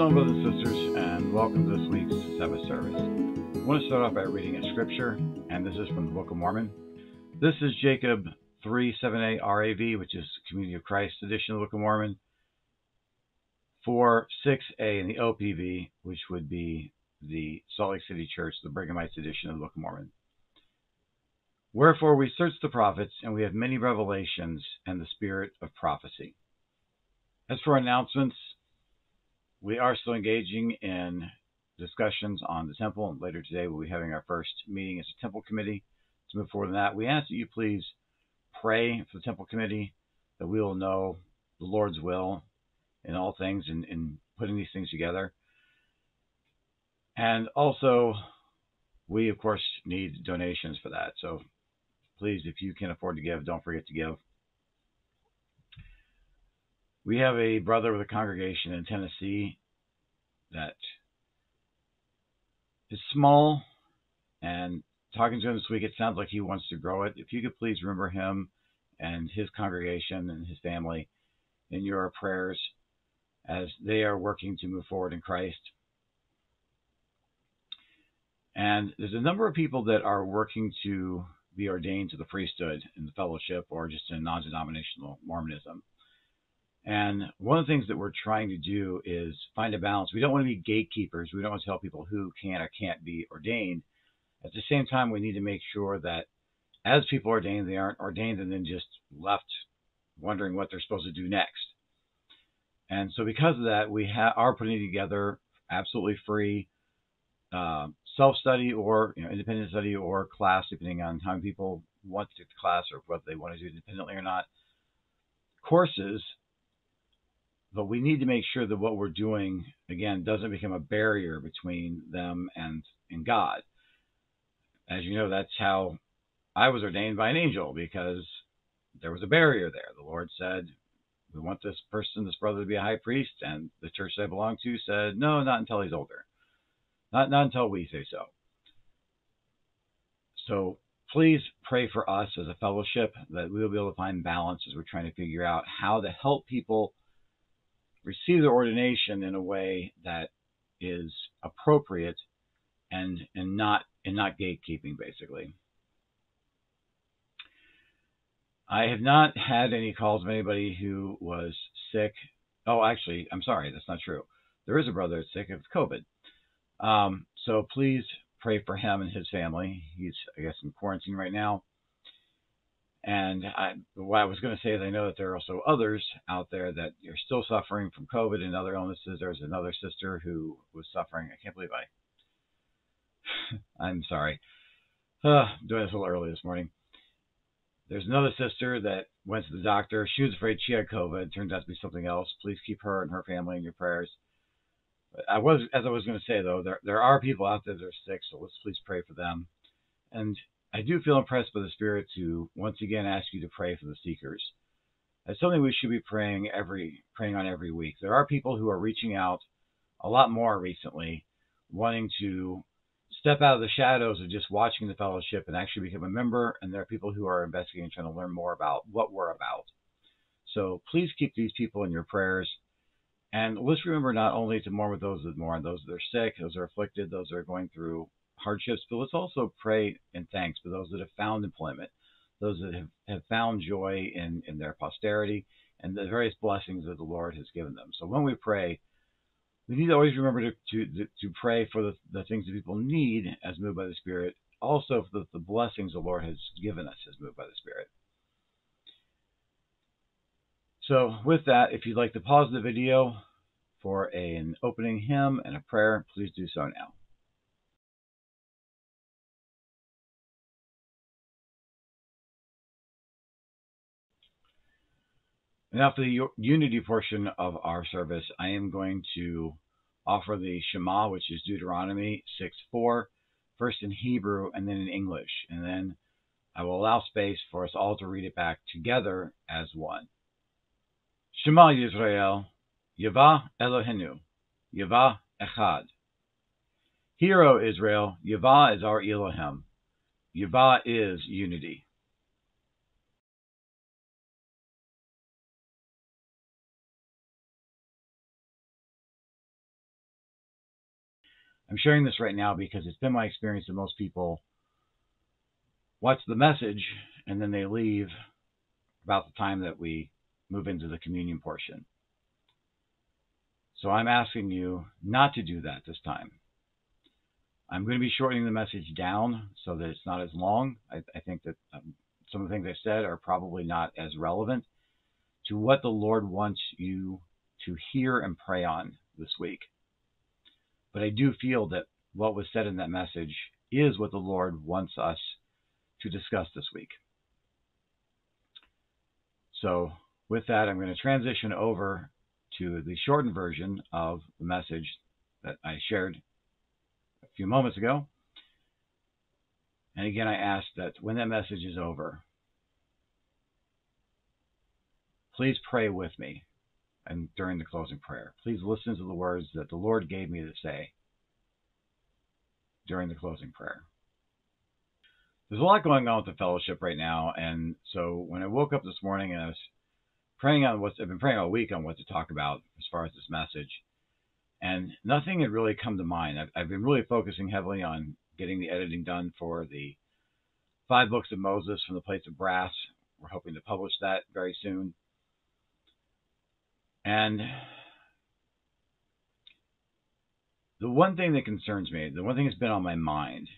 Shalom, brothers and sisters, and welcome to this week's Sabbath service. I want to start off by reading a scripture, and this is from the Book of Mormon. This is Jacob 37a RAV, which is Community of Christ edition of the Book of Mormon, 4 6a in the OPV, which would be the Salt Lake City Church, the Brighamites edition of the Book of Mormon. Wherefore we search the prophets, and we have many revelations and the spirit of prophecy. As for announcements, we are still engaging in discussions on the temple, and later today we'll be having our first meeting as a temple committee. To move forward in that, we ask that you please pray for the temple committee that we will know the Lord's will in all things and in, in putting these things together. And also, we of course need donations for that. So please, if you can afford to give, don't forget to give. We have a brother with a congregation in Tennessee that is small, and talking to him this week, it sounds like he wants to grow it. If you could please remember him and his congregation and his family in your prayers as they are working to move forward in Christ. And there's a number of people that are working to be ordained to the priesthood in the fellowship or just in non denominational Mormonism. And one of the things that we're trying to do is find a balance. We don't want to be gatekeepers. We don't want to tell people who can or can't be ordained. At the same time, we need to make sure that as people ordained, they aren't ordained and then just left wondering what they're supposed to do next. And so, because of that, we ha- are putting together absolutely free uh, self-study or you know, independent study or class, depending on how many people want to take the class or whether they want to do it independently or not. Courses but we need to make sure that what we're doing again doesn't become a barrier between them and and God. As you know, that's how I was ordained by an angel because there was a barrier there. The Lord said, "We want this person, this brother, to be a high priest," and the church I belong to said, "No, not until he's older. Not not until we say so." So please pray for us as a fellowship that we will be able to find balance as we're trying to figure out how to help people receive their ordination in a way that is appropriate and and not and not gatekeeping basically. I have not had any calls of anybody who was sick. Oh, actually, I'm sorry, that's not true. There is a brother that's sick of COVID. Um, so please pray for him and his family. He's, I guess, in quarantine right now. And I, what I was going to say is, I know that there are also others out there that are still suffering from COVID and other illnesses. There's another sister who was suffering. I can't believe I. I'm sorry. Uh, I'm doing this a little early this morning. There's another sister that went to the doctor. She was afraid she had COVID. It turned out to be something else. Please keep her and her family in your prayers. I was, as I was going to say though, there there are people out there that are sick, so let's please pray for them. And I do feel impressed by the Spirit to once again ask you to pray for the seekers. That's something we should be praying every praying on every week. There are people who are reaching out a lot more recently, wanting to step out of the shadows of just watching the fellowship and actually become a member. And there are people who are investigating, trying to learn more about what we're about. So please keep these people in your prayers. And let's remember not only to mourn with those that mourn, those that are sick, those that are afflicted, those that are going through hardships, but let's also pray and thanks for those that have found employment, those that have, have found joy in, in their posterity, and the various blessings that the Lord has given them. So when we pray, we need to always remember to, to, to pray for the, the things that people need as moved by the Spirit, also for the, the blessings the Lord has given us as moved by the Spirit. So, with that, if you'd like to pause the video for an opening hymn and a prayer, please do so now. Now, for the unity portion of our service, I am going to offer the Shema, which is Deuteronomy 6 4, first in Hebrew and then in English. And then I will allow space for us all to read it back together as one. Shema Yisrael, Yavah Elohenu, Yavah Echad. Hear, O Israel, Yavah is our Elohim. Yavah is unity. I'm sharing this right now because it's been my experience that most people watch the message and then they leave about the time that we move into the communion portion. So I'm asking you not to do that this time. I'm going to be shortening the message down so that it's not as long. I, I think that um, some of the things I said are probably not as relevant to what the Lord wants you to hear and pray on this week. But I do feel that what was said in that message is what the Lord wants us to discuss this week. So, with that, I'm going to transition over to the shortened version of the message that I shared a few moments ago. And again, I ask that when that message is over, please pray with me and during the closing prayer. Please listen to the words that the Lord gave me to say during the closing prayer. There's a lot going on with the fellowship right now, and so when I woke up this morning and I was praying on what I've been praying all week on what to talk about as far as this message, and nothing had really come to mind. I've, I've been really focusing heavily on getting the editing done for the five books of Moses from the plates of brass. We're hoping to publish that very soon. And the one thing that concerns me, the one thing that's been on my mind,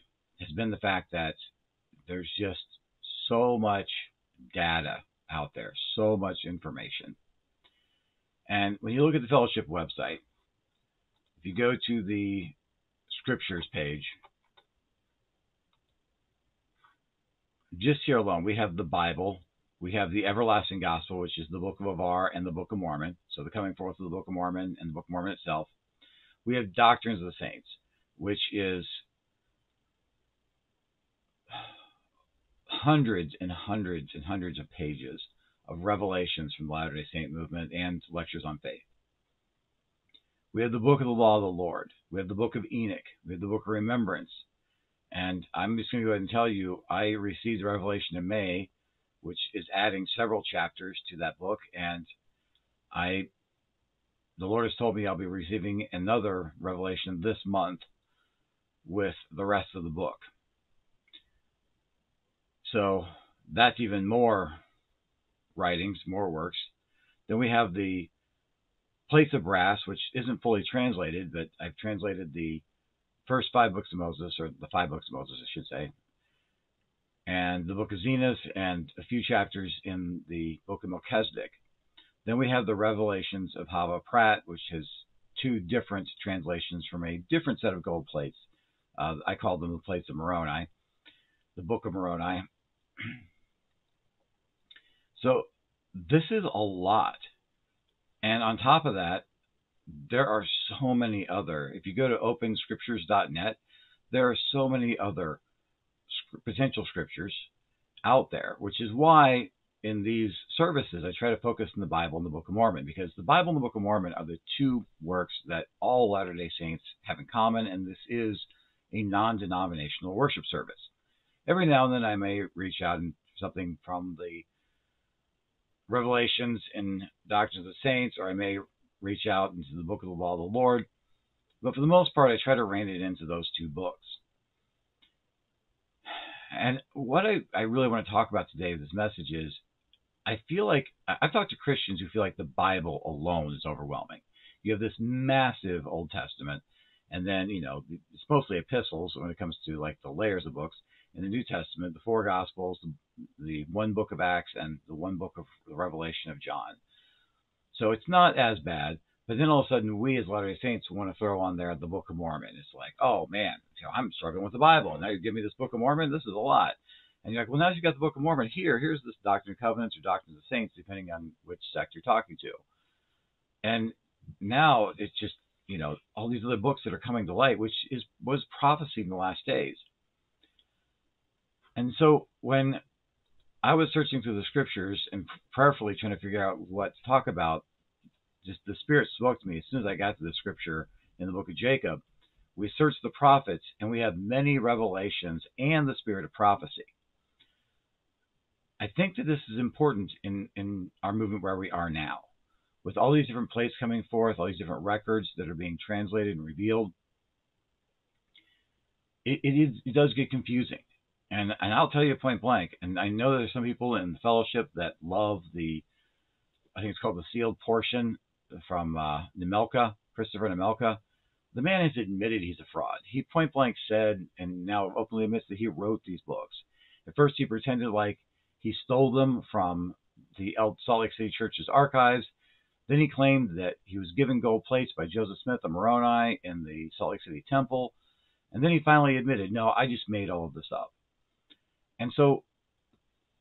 has been the fact that there's just so much data out there, so much information. And when you look at the fellowship website, if you go to the scriptures page, just here alone, we have the Bible, we have the everlasting gospel, which is the Book of Avar and the Book of Mormon. So the coming forth of the Book of Mormon and the Book of Mormon itself. We have Doctrines of the Saints, which is hundreds and hundreds and hundreds of pages of revelations from the Latter day Saint movement and lectures on faith. We have the book of the law of the Lord. We have the book of Enoch. We have the book of remembrance. And I'm just going to go ahead and tell you, I received the revelation in May which is adding several chapters to that book. And I, the Lord has told me I'll be receiving another revelation this month with the rest of the book. So that's even more writings, more works. Then we have the Plates of Brass, which isn't fully translated, but I've translated the first five books of Moses, or the five books of Moses, I should say, and the book of Zenos and a few chapters in the book of Melchizedek. Then we have the Revelations of Hava Pratt, which has two different translations from a different set of gold plates. Uh, I call them the plates of Moroni, the book of Moroni. so this is a lot. And on top of that, there are so many other. If you go to openscriptures.net, there are so many other potential scriptures out there, which is why in these services I try to focus on the Bible and the Book of Mormon because the Bible and the Book of Mormon are the two works that all Latter day Saints have in common, and this is a non denominational worship service. Every now and then I may reach out and something from the Revelations and Doctrines of the Saints, or I may reach out into the Book of the Law of the Lord. But for the most part, I try to rein it into those two books. And what I, I really want to talk about today with this message is I feel like I've talked to Christians who feel like the Bible alone is overwhelming. You have this massive Old Testament, and then, you know, it's mostly epistles when it comes to like the layers of books. In the New Testament, the four Gospels, the, the one book of Acts, and the one book of the Revelation of John. So it's not as bad. But then all of a sudden, we as Latter-day Saints want to throw on there the Book of Mormon. It's like, oh man, you know, I'm struggling with the Bible. Now you give me this Book of Mormon. This is a lot. And you're like, well, now you've got the Book of Mormon here. Here's this Doctrine and Covenants or Doctrine of the Saints, depending on which sect you're talking to. And now it's just, you know, all these other books that are coming to light, which is was prophecy in the last days. And so when I was searching through the scriptures and prayerfully trying to figure out what to talk about, just the Spirit spoke to me as soon as I got to the scripture in the book of Jacob. We search the prophets and we have many revelations and the spirit of prophecy. I think that this is important in, in our movement where we are now. With all these different plates coming forth, all these different records that are being translated and revealed, it, it, is, it does get confusing. And, and I'll tell you point blank, and I know there's some people in the fellowship that love the, I think it's called the sealed portion from uh, Nemelka, Christopher Nemelka. The man has admitted he's a fraud. He point blank said, and now openly admits that he wrote these books. At first, he pretended like he stole them from the Salt Lake City Church's archives. Then he claimed that he was given gold plates by Joseph Smith of Moroni in the Salt Lake City Temple. And then he finally admitted, no, I just made all of this up. And so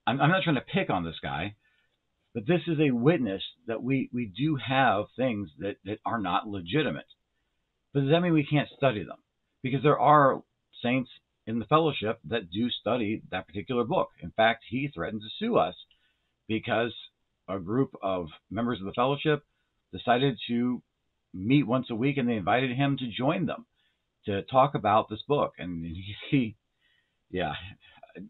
I'm, I'm not trying to pick on this guy, but this is a witness that we, we do have things that, that are not legitimate. But does that mean we can't study them? Because there are saints in the fellowship that do study that particular book. In fact, he threatened to sue us because a group of members of the fellowship decided to meet once a week and they invited him to join them to talk about this book. And he, yeah,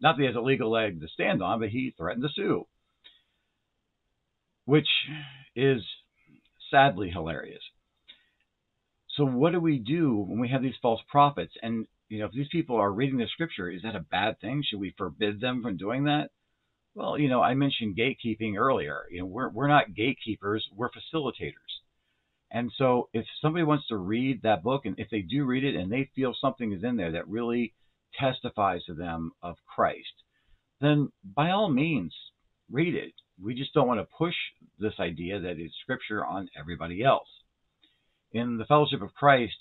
not that he has a legal leg to stand on, but he threatened to sue, which is sadly hilarious. So, what do we do when we have these false prophets? And you know, if these people are reading the scripture, is that a bad thing? Should we forbid them from doing that? Well, you know, I mentioned gatekeeping earlier. You know, we're we're not gatekeepers, we're facilitators. And so if somebody wants to read that book and if they do read it and they feel something is in there that really testifies to them of Christ, then by all means read it. We just don't want to push this idea that it's scripture on everybody else. In the fellowship of Christ,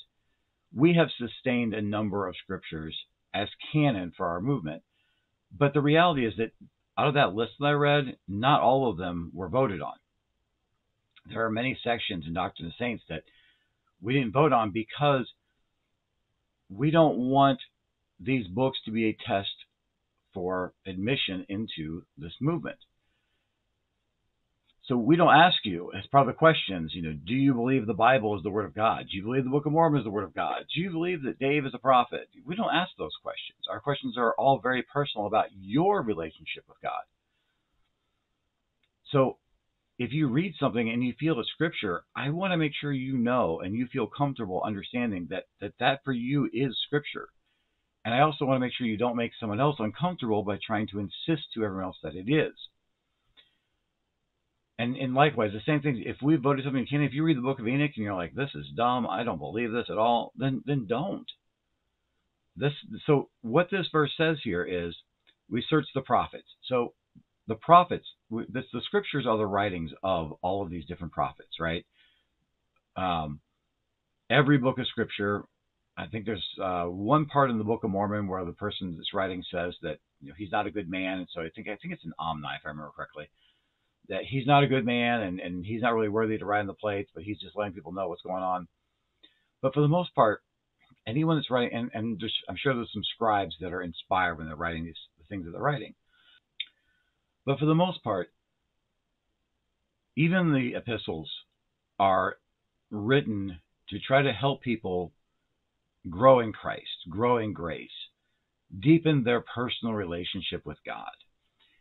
we have sustained a number of scriptures as canon for our movement. But the reality is that out of that list that I read, not all of them were voted on. There are many sections in Doctrine of Saints that we didn't vote on because we don't want these books to be a test for admission into this movement. So we don't ask you as part of the questions, you know, do you believe the Bible is the Word of God? Do you believe the Book of Mormon is the Word of God? Do you believe that Dave is a prophet? We don't ask those questions. Our questions are all very personal about your relationship with God. So if you read something and you feel it's Scripture, I want to make sure you know and you feel comfortable understanding that that, that for you is Scripture. And I also want to make sure you don't make someone else uncomfortable by trying to insist to everyone else that it is. And, and likewise, the same thing. If we voted something, Ken, if you read the Book of Enoch and you're like, "This is dumb. I don't believe this at all," then then don't. This so what this verse says here is, we search the prophets. So the prophets, the, the scriptures are the writings of all of these different prophets, right? Um, every book of scripture. I think there's uh, one part in the Book of Mormon where the person that's writing says that you know, he's not a good man, and so I think I think it's an Omni if I remember correctly that he's not a good man and, and he's not really worthy to ride on the plates, but he's just letting people know what's going on. But for the most part, anyone that's writing, and, and I'm sure there's some scribes that are inspired when they're writing these the things that they're writing. But for the most part, even the epistles are written to try to help people grow in Christ, grow in grace, deepen their personal relationship with God.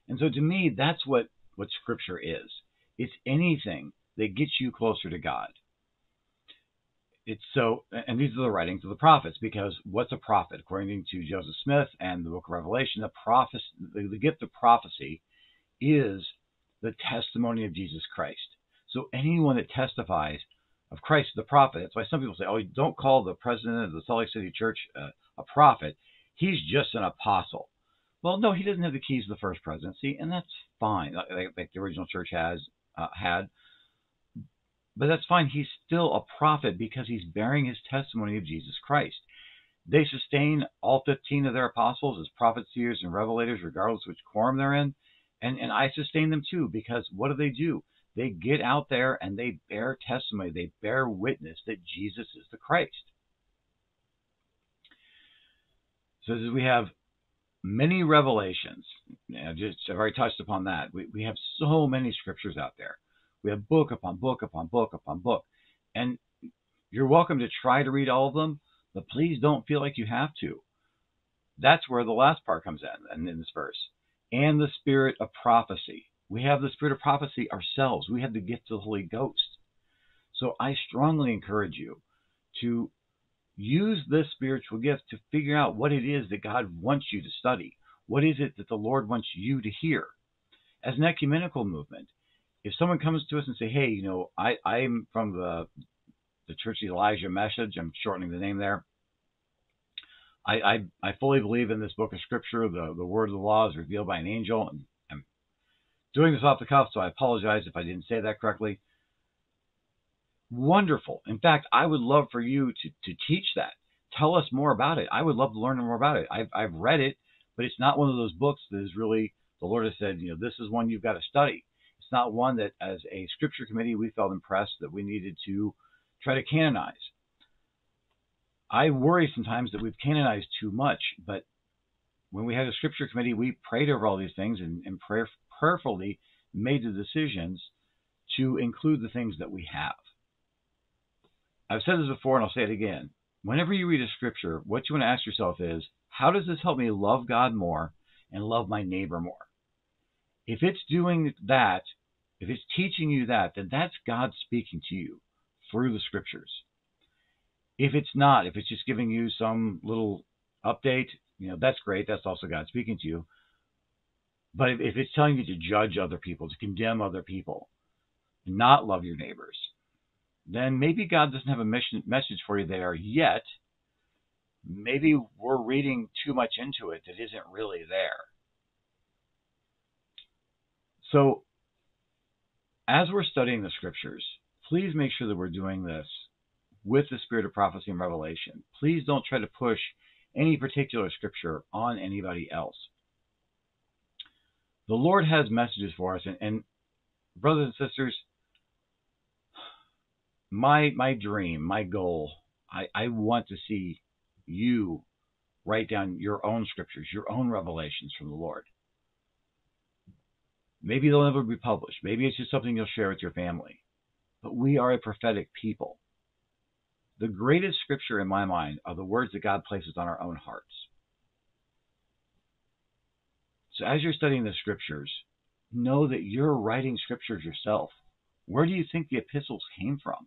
And so to me, that's what what Scripture is. It's anything that gets you closer to God. It's so, and these are the writings of the prophets, because what's a prophet? According to Joseph Smith and the book of Revelation, the, prophecy, the gift of prophecy is the testimony of Jesus Christ. So anyone that testifies of Christ the prophet, that's why some people say, oh, don't call the president of the Salt Lake City Church uh, a prophet. He's just an apostle. Well, no, he doesn't have the keys to the first presidency, and that's fine, like, like the original church has uh, had. But that's fine. He's still a prophet because he's bearing his testimony of Jesus Christ. They sustain all 15 of their apostles as prophets, seers, and revelators, regardless which quorum they're in. And, and I sustain them too because what do they do? They get out there and they bear testimony, they bear witness that Jesus is the Christ. So as we have many revelations. I've just I've already touched upon that. We we have so many scriptures out there. We have book upon book upon book upon book, and you're welcome to try to read all of them, but please don't feel like you have to. That's where the last part comes in, and in this verse. And the spirit of prophecy. We have the spirit of prophecy ourselves. We have the gift of the Holy Ghost. So I strongly encourage you to use this spiritual gift to figure out what it is that God wants you to study. What is it that the Lord wants you to hear? As an ecumenical movement, if someone comes to us and say, "Hey, you know, I I'm from the the Church of Elijah message. I'm shortening the name there. I, I, I fully believe in this book of Scripture. The the word of the Lord is revealed by an angel. And I'm doing this off the cuff, so I apologize if I didn't say that correctly. Wonderful. In fact, I would love for you to, to teach that. Tell us more about it. I would love to learn more about it. I've, I've read it, but it's not one of those books that is really, the Lord has said, you know, this is one you've got to study. It's not one that, as a scripture committee, we felt impressed that we needed to try to canonize. I worry sometimes that we've canonized too much, but when we had a scripture committee, we prayed over all these things and, and prayer, prayerfully made the decisions to include the things that we have. I've said this before and I'll say it again. Whenever you read a scripture, what you want to ask yourself is, how does this help me love God more and love my neighbor more? If it's doing that, if it's teaching you that, then that's God speaking to you through the scriptures. If it's not, if it's just giving you some little update, you know, that's great. That's also God speaking to you. But if, if it's telling you to judge other people, to condemn other people, not love your neighbors, then maybe God doesn't have a mission, message for you there yet. Maybe we're reading too much into it that isn't really there. So, as we're studying the scriptures, please make sure that we're doing this with the spirit of prophecy and revelation. Please don't try to push any particular scripture on anybody else. The Lord has messages for us, and, and brothers and sisters, my my dream, my goal, I, I want to see you write down your own scriptures, your own revelations from the Lord. Maybe they'll never be published. Maybe it's just something you'll share with your family but we are a prophetic people. The greatest scripture in my mind are the words that God places on our own hearts. So as you're studying the scriptures, know that you're writing scriptures yourself. Where do you think the epistles came from?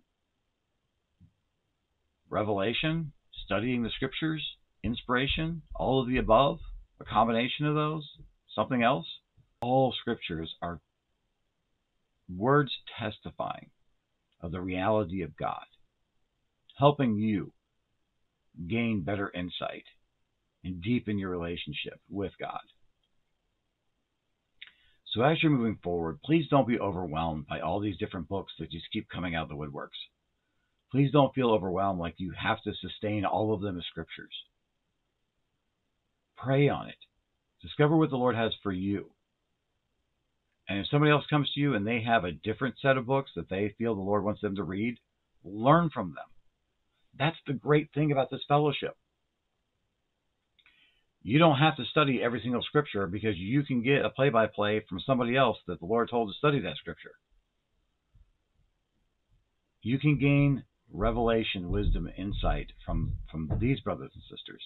Revelation, studying the scriptures, inspiration, all of the above, a combination of those, something else? All scriptures are words testifying of the reality of God, helping you gain better insight and deepen your relationship with God. So as you're moving forward, please don't be overwhelmed by all these different books that just keep coming out of the woodworks. Please don't feel overwhelmed like you have to sustain all of them as scriptures. Pray on it. Discover what the Lord has for you. And if somebody else comes to you and they have a different set of books that they feel the Lord wants them to read, learn from them. That's the great thing about this fellowship. You don't have to study every single scripture because you can get a play by play from somebody else that the Lord told to study that scripture. You can gain revelation, wisdom, insight from, from these brothers and sisters.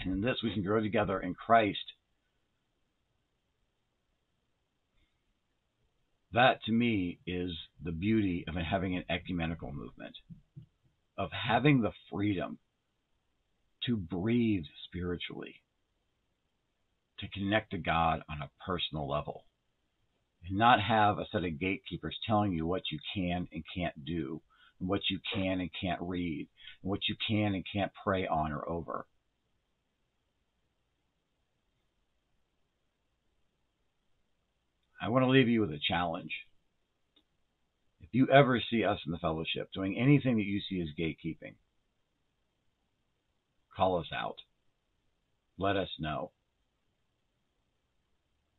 And in this, we can grow together in Christ That to me is the beauty of having an ecumenical movement, of having the freedom to breathe spiritually, to connect to God on a personal level, and not have a set of gatekeepers telling you what you can and can't do, and what you can and can't read, and what you can and can't pray on or over. I want to leave you with a challenge. If you ever see us in the fellowship doing anything that you see as gatekeeping, call us out. Let us know.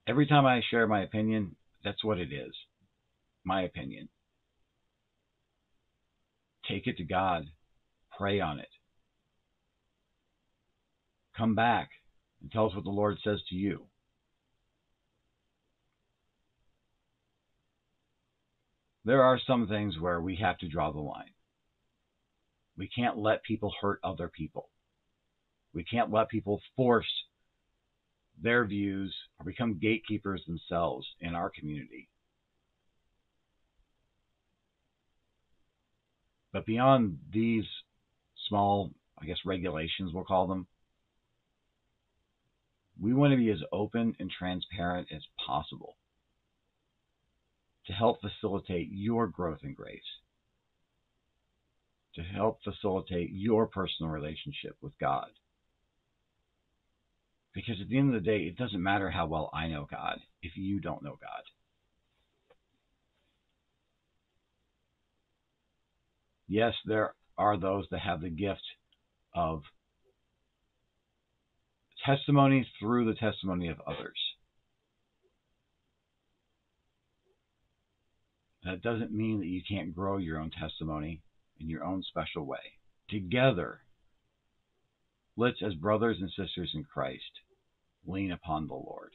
Every time I share my opinion, that's what it is. My opinion. Take it to God. Pray on it. Come back and tell us what the Lord says to you. there are some things where we have to draw the line. We can't let people hurt other people. We can't let people force their views or become gatekeepers themselves in our community. But beyond these small, I guess, regulations, we'll call them. We want to be as open and transparent as possible to help facilitate your growth in grace, to help facilitate your personal relationship with God. Because at the end of the day, it doesn't matter how well I know God if you don't know God. Yes, there are those that have the gift of testimony through the testimony of others. That doesn't mean that you can't grow your own testimony in your own special way. Together, let's, as brothers and sisters in Christ, lean upon the Lord.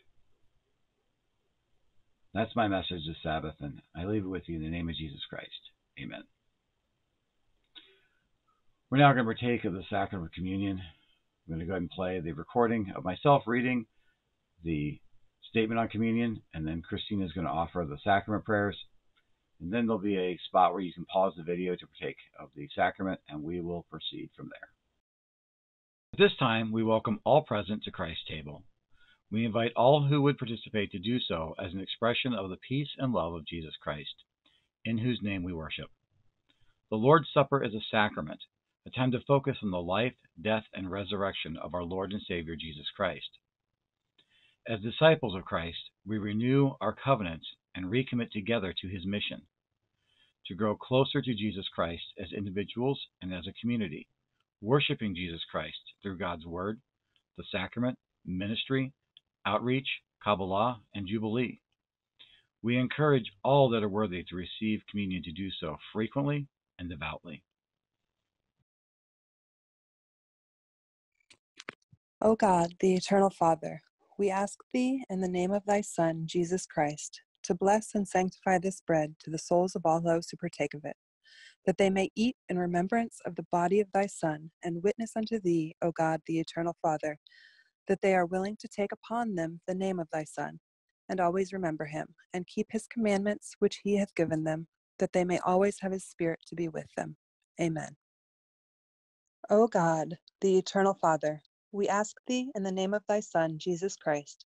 That's my message this Sabbath, and I leave it with you in the name of Jesus Christ. Amen. We're now going to partake of the sacrament of communion. I'm going to go ahead and play the recording of myself reading the statement on communion, and then Christina is going to offer the sacrament prayers. And then there'll be a spot where you can pause the video to partake of the sacrament, and we will proceed from there. At this time, we welcome all present to Christ's table. We invite all who would participate to do so as an expression of the peace and love of Jesus Christ, in whose name we worship. The Lord's Supper is a sacrament a time to focus on the life, death, and resurrection of our Lord and Savior Jesus Christ. As disciples of Christ, we renew our covenants and recommit together to his mission to grow closer to Jesus Christ as individuals and as a community, worshiping Jesus Christ through God's Word, the sacrament, ministry, outreach, Kabbalah, and Jubilee. We encourage all that are worthy to receive communion to do so frequently and devoutly. O God, the eternal Father, we ask thee in the name of thy Son, Jesus Christ, to bless and sanctify this bread to the souls of all those who partake of it, that they may eat in remembrance of the body of thy Son, and witness unto thee, O God, the eternal Father, that they are willing to take upon them the name of thy Son, and always remember him, and keep his commandments which he hath given them, that they may always have his Spirit to be with them. Amen. O God, the eternal Father, we ask thee in the name of thy Son, Jesus Christ,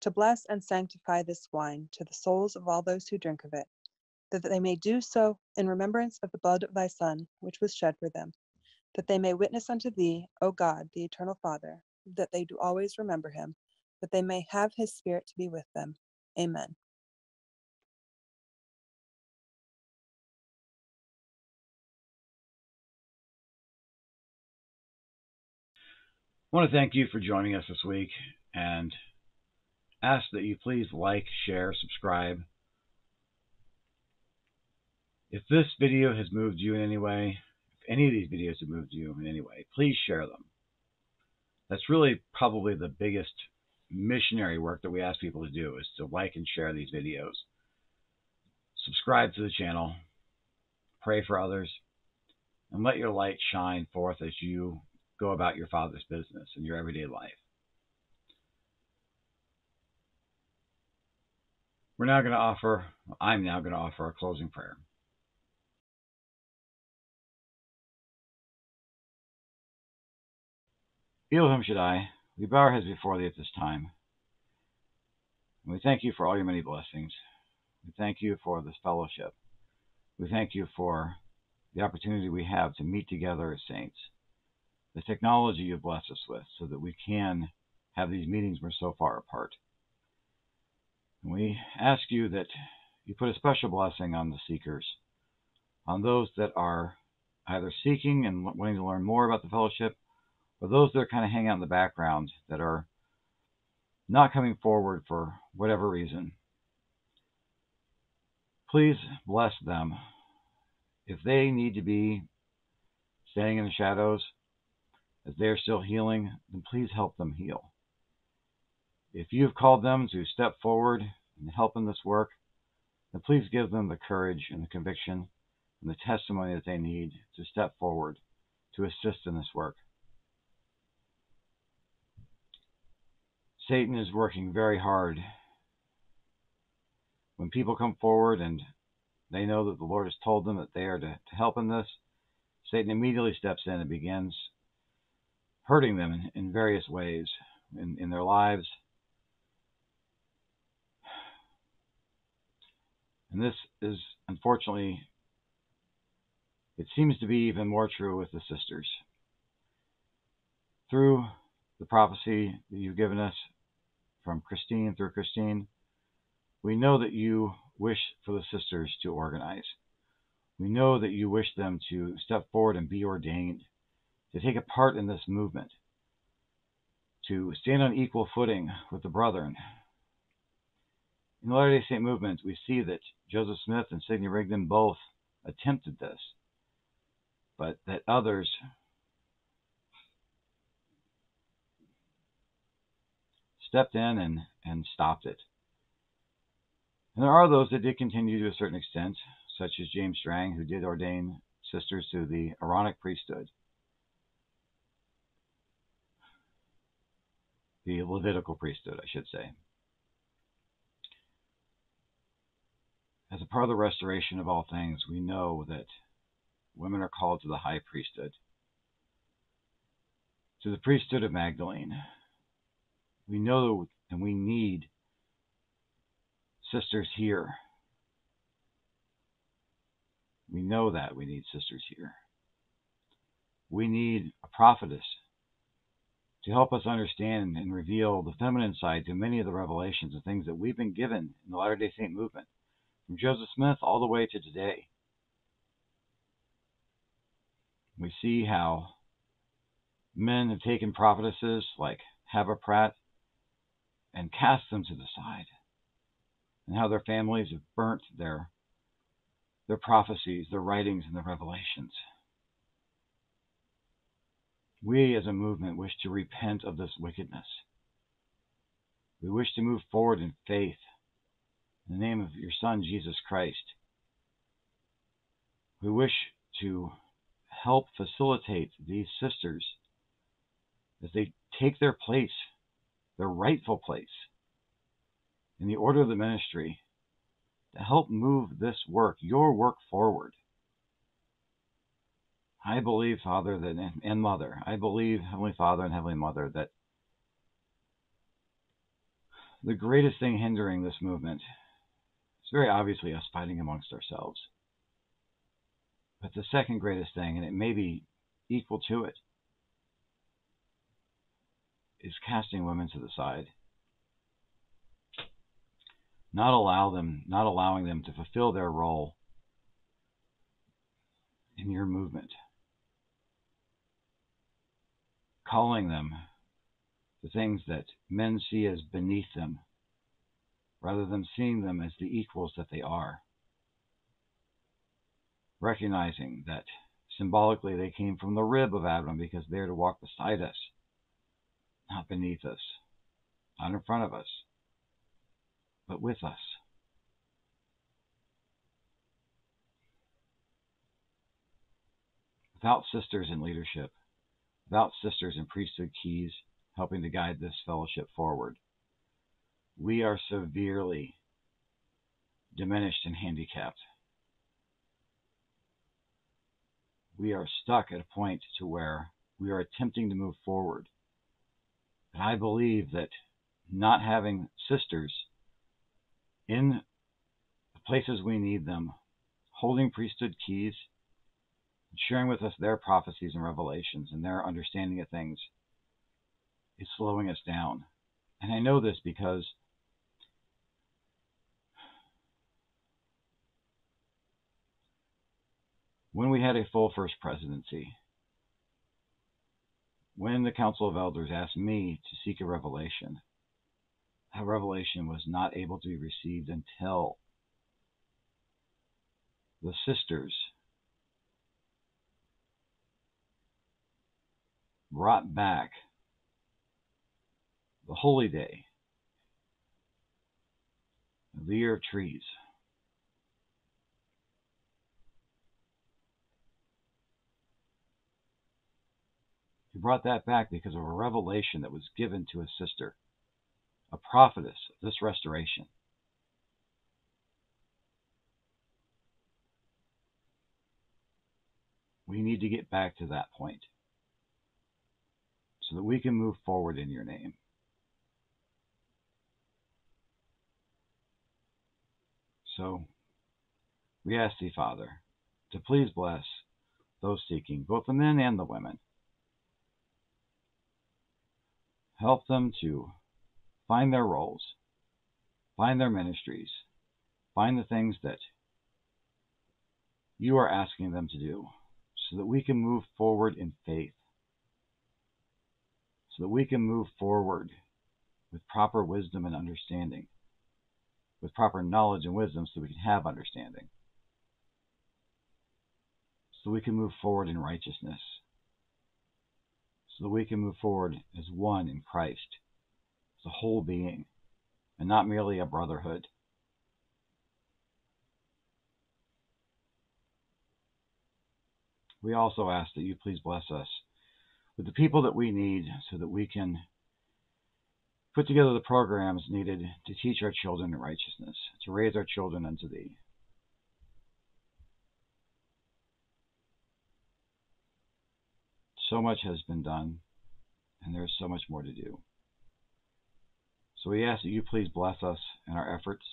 to bless and sanctify this wine to the souls of all those who drink of it, that they may do so in remembrance of the blood of thy Son, which was shed for them, that they may witness unto thee, O God, the eternal Father, that they do always remember him, that they may have his Spirit to be with them. Amen. I want to thank you for joining us this week and ask that you please like, share, subscribe. If this video has moved you in any way, if any of these videos have moved you in any way, please share them. That's really probably the biggest missionary work that we ask people to do is to like and share these videos. Subscribe to the channel, pray for others, and let your light shine forth as you go about your Father's business in your everyday life. We're now going to offer, I'm now going to offer a closing prayer. Elohim Shaddai, we bow our heads before thee at this time. And we thank you for all your many blessings. We thank you for this fellowship. We thank you for the opportunity we have to meet together as saints the technology you've blessed us with so that we can have these meetings we're so far apart. And we ask you that you put a special blessing on the seekers, on those that are either seeking and wanting to learn more about the fellowship, or those that are kind of hanging out in the background that are not coming forward for whatever reason. Please bless them. If they need to be standing in the shadows, as they are still healing, then please help them heal. If you have called them to step forward and help in this work, then please give them the courage and the conviction and the testimony that they need to step forward to assist in this work. Satan is working very hard. When people come forward and they know that the Lord has told them that they are to, to help in this, Satan immediately steps in and begins hurting them in, in various ways in, in their lives. And this is unfortunately, it seems to be even more true with the sisters. Through the prophecy that you've given us from Christine through Christine, we know that you wish for the sisters to organize. We know that you wish them to step forward and be ordained, to take a part in this movement, to stand on equal footing with the brethren. In the Latter day Saint movement, we see that Joseph Smith and Sidney Rigdon both attempted this, but that others stepped in and, and stopped it. And there are those that did continue to a certain extent, such as James Strang, who did ordain sisters to the Aaronic priesthood, the Levitical priesthood, I should say. As a part of the restoration of all things, we know that women are called to the high priesthood, to the priesthood of Magdalene. We know and we need sisters here. We know that we need sisters here. We need a prophetess to help us understand and reveal the feminine side to many of the revelations and things that we've been given in the Latter day Saint movement, from Joseph Smith all the way to today. We see how men have taken prophetesses like Hava Pratt and cast them to the side and how their families have burnt their their prophecies, their writings, and their revelations. We as a movement wish to repent of this wickedness. We wish to move forward in faith in the name of your Son, Jesus Christ. We wish to help facilitate these sisters as they take their place, their rightful place in the order of the ministry to help move this work, your work forward. I believe, Father, that and Mother, I believe, Heavenly Father and Heavenly Mother, that the greatest thing hindering this movement is very obviously us fighting amongst ourselves. But the second greatest thing, and it may be equal to it, is casting women to the side. Not allow them, not allowing them to fulfill their role in your movement, calling them the things that men see as beneath them, rather than seeing them as the equals that they are, recognizing that symbolically they came from the rib of Adam because they're to walk beside us, not beneath us, not in front of us but with us. Without sisters in leadership, without sisters in priesthood keys helping to guide this fellowship forward, we are severely diminished and handicapped. We are stuck at a point to where we are attempting to move forward. I believe that not having sisters in the places we need them, holding priesthood keys, sharing with us their prophecies and revelations and their understanding of things is slowing us down. And I know this because when we had a full first presidency, when the Council of Elders asked me to seek a revelation, that revelation was not able to be received until the sisters brought back the holy day the year of trees. He brought that back because of a revelation that was given to his sister a prophetess of this restoration. we need to get back to that point so that we can move forward in your name. So we ask thee, Father, to please bless those seeking, both the men and the women. Help them to find their roles, find their ministries, find the things that you are asking them to do so that we can move forward in faith, so that we can move forward with proper wisdom and understanding, with proper knowledge and wisdom so we can have understanding, so we can move forward in righteousness, so that we can move forward as one in Christ, as a whole being, and not merely a brotherhood. We also ask that you please bless us with the people that we need so that we can put together the programs needed to teach our children righteousness, to raise our children unto thee. So much has been done, and there is so much more to do. So we ask that you please bless us in our efforts,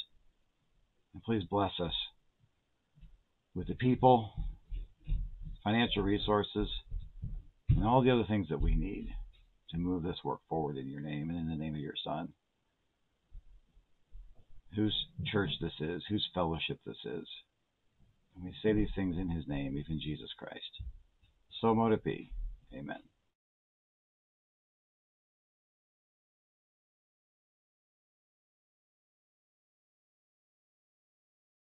and please bless us with the people financial resources, and all the other things that we need to move this work forward in your name and in the name of your Son. Whose church this is, whose fellowship this is. And we say these things in his name, even Jesus Christ. So mote it be. Amen.